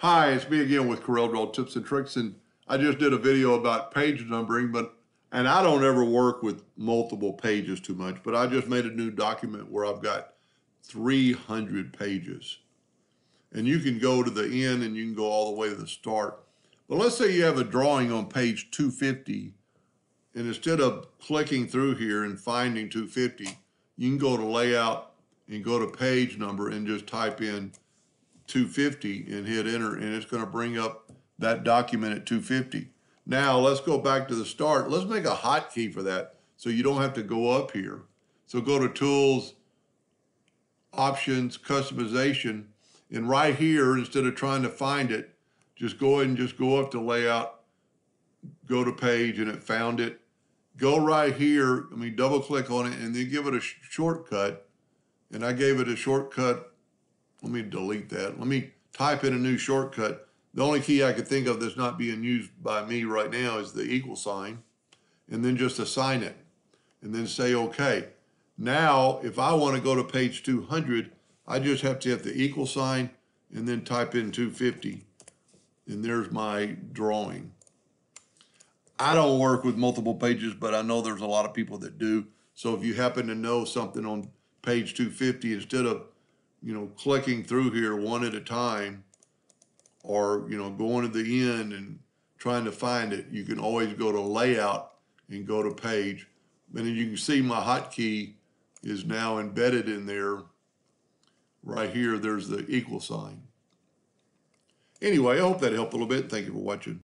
Hi, it's me again with CorelDRAW Tips and Tricks, and I just did a video about page numbering, but and I don't ever work with multiple pages too much, but I just made a new document where I've got 300 pages. And you can go to the end and you can go all the way to the start. But let's say you have a drawing on page 250, and instead of clicking through here and finding 250, you can go to layout and go to page number and just type in 250 and hit enter and it's going to bring up that document at 250. Now let's go back to the start. Let's make a hotkey for that so you don't have to go up here. So go to tools, options, customization, and right here, instead of trying to find it, just go ahead and just go up to layout, go to page and it found it. Go right here, I mean, double click on it and then give it a sh shortcut. And I gave it a shortcut let me delete that. Let me type in a new shortcut. The only key I could think of that's not being used by me right now is the equal sign. And then just assign it. And then say OK. Now, if I want to go to page 200, I just have to hit the equal sign and then type in 250. And there's my drawing. I don't work with multiple pages, but I know there's a lot of people that do. So if you happen to know something on page 250, instead of you know, clicking through here one at a time or, you know, going to the end and trying to find it, you can always go to layout and go to page. And then you can see my hotkey is now embedded in there. Right here, there's the equal sign. Anyway, I hope that helped a little bit. Thank you for watching.